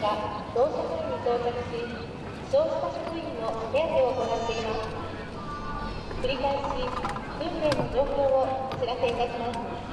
が乗車前に到着し乗車職員の手当てを行っています繰り返し訓練の状況をお知らせいたします。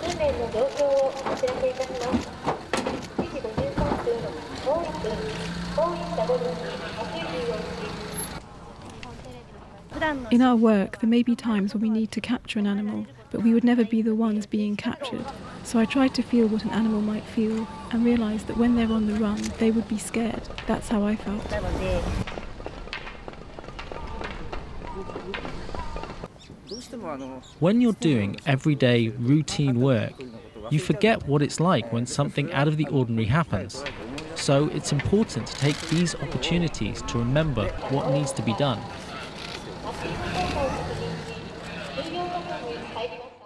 訓練の状況をお知らせいたします7時53分もう1分もう1車5分にご注意をし In our work, there may be times when we need to capture an animal, but we would never be the ones being captured. So I tried to feel what an animal might feel and realised that when they're on the run, they would be scared. That's how I felt. When you're doing everyday routine work, you forget what it's like when something out of the ordinary happens. So it's important to take these opportunities to remember what needs to be done. 営業係に入りました。